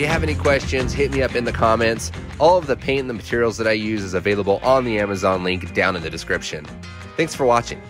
you have any questions, hit me up in the comments. All of the paint and the materials that I use is available on the Amazon link down in the description. Thanks for watching.